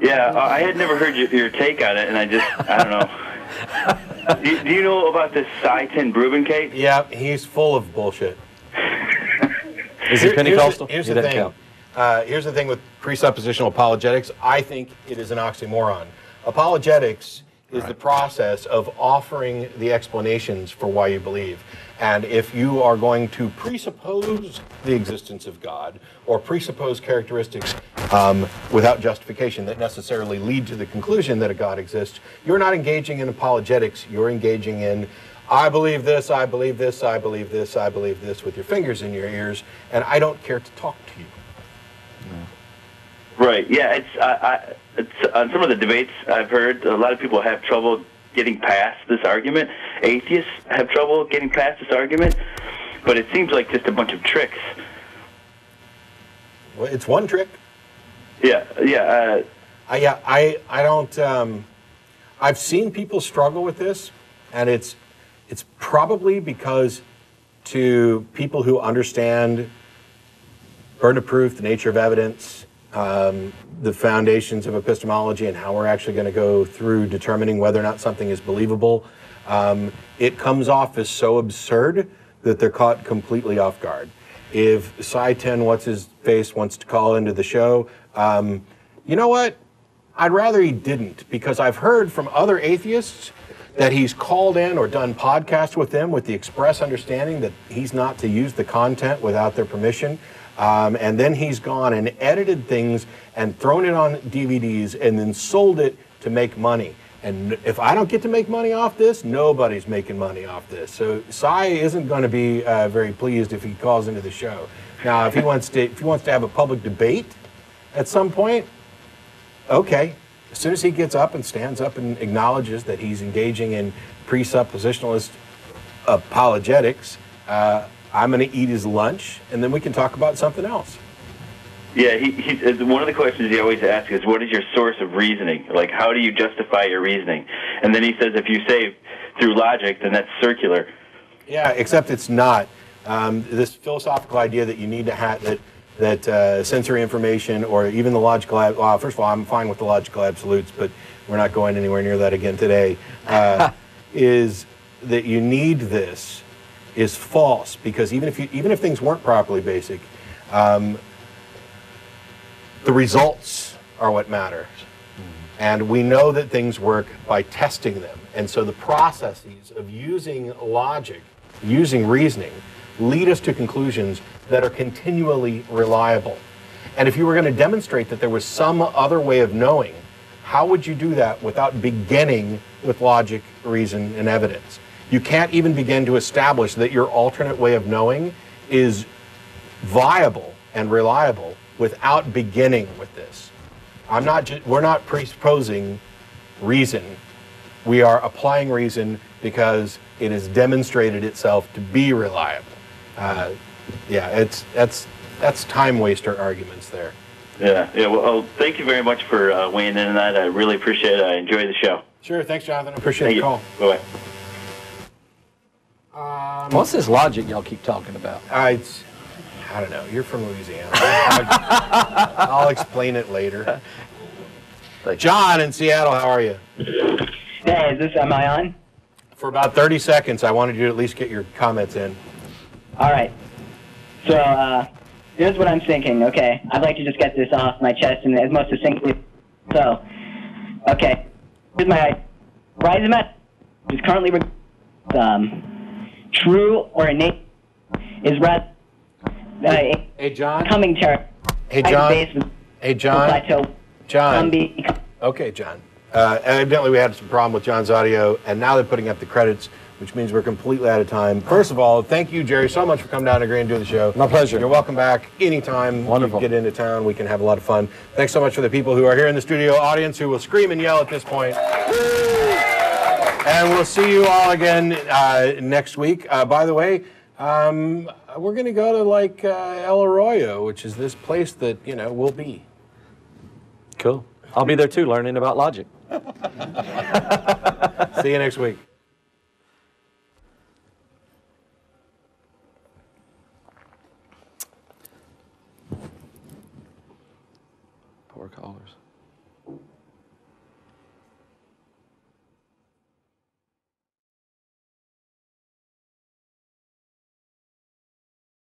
Yeah, uh, I had never heard your, your take on it, and I just, I don't know. [LAUGHS] do, you- do you know about this Sye Ten Bruggencate? Yeah, he's full of bullshit. [LAUGHS] Is he Pentecostal? Here's He the, here's the thing. Uh, here's the thing with presuppositional apologetics. I think it is an oxymoron. Apologetics is the process of offering the explanations for why you believe. And if you are going to presuppose the existence of God or presuppose characteristics um, without justification that necessarily lead to the conclusion that a God exists, you're not engaging in apologetics. You're engaging in I believe this, I believe this, I believe this, I believe this with your fingers in your ears, and I don't care to talk to you. Right. Yeah. It's, I, I, it's on some of the debates I've heard. A lot of people have trouble getting past this argument. Atheists have trouble getting past this argument, but it seems like just a bunch of tricks. Well, it's one trick. Yeah. Yeah. Uh, I, yeah, I, I don't. Um, I've seen people struggle with this, and it's, it's probably because to people who understand burden of proof, the nature of evidence, um, the foundations of epistemology, and how we're actually going to go through determining whether or not something is believable, um, it comes off as so absurd that they're caught completely off guard. If Sye Ten, what's his face, wants to call into the show, Um, you know what? I'd rather he didn't because I've heard from other atheists that he's called in or done podcasts with them with the express understanding that he's not to use the content without their permission. Um, and then he's gone and edited things and thrown it on DVDs and then sold it to make money. And if I don't get to make money off this, nobody's making money off this. So Sye isn't going to be uh, very pleased if he calls into the show. Now, if he [LAUGHS] wants to, if he wants to have a public debate at some point, okay. As soon as he gets up and stands up and acknowledges that he's engaging in presuppositionalist apologetics, uh, I'm going to eat his lunch, and then we can talk about something else. Yeah, he, he, one of the questions he always asks is, "What is your source of reasoning? Like, how do you justify your reasoning?" And then he says, "If you say through logic, then that's circular." Yeah, except it's not. Um, this philosophical idea that you need to have that that uh, sensory information or even the logical. ab- Well, first of all, I'm fine with the logical absolutes, but we're not going anywhere near that again today. Uh, [LAUGHS] is that you need this is false because even if you even if things weren't properly basic, um, the results are what matters. And we know that things work by testing them. And so the processes of using logic, using reasoning, lead us to conclusions that are continually reliable. And if you were going to demonstrate that there was some other way of knowing, how would you do that without beginning with logic, reason, and evidence? You can't even begin to establish that your alternate way of knowing is viable and reliable without beginning with this. I'm not. Ju- we're not presupposing reason. We are applying reason because it has demonstrated itself to be reliable. Uh, yeah, it's that's that's time waster arguments there. Yeah, yeah. Well, oh, thank you very much for uh, weighing in on that. I really appreciate it. I enjoy the show. Sure. Thanks, Jonathan. I appreciate Thank the you. call. Bye bye. What's this logic y'all keep talking about? I, I don't know. You're from Louisiana. I'll, I'll explain it later. John in Seattle, how are you? Hey, is this, am I on? For about 30 seconds, I wanted you to at least get your comments in. All right. So, uh, here's what I'm thinking, okay? I'd like to just get this off my chest and as most succinctly. So, okay. Here's my Rise Met is currently um, true or innate is rather uh, a Hey, John. coming terror. Hey, John. Hey, John. Plateau. John. Zombie- Okay, John. Uh, evidently, we had some problem with John's audio, and now they're putting up the credits, which means we're completely out of time. First of all, thank you, Jerry, so much for coming down and agreeing to do the show. My pleasure. You're welcome back anytime Wonderful. you get into town. We can have a lot of fun. Thanks so much for the people who are here in the studio audience who will scream and yell at this point. And we'll see you all again uh, next week. Uh, by the way, um, we're going to go to like uh, El Arroyo, which is this place that you know we'll be. Cool. I'll be there too, learning about logic. [LAUGHS] See you next week.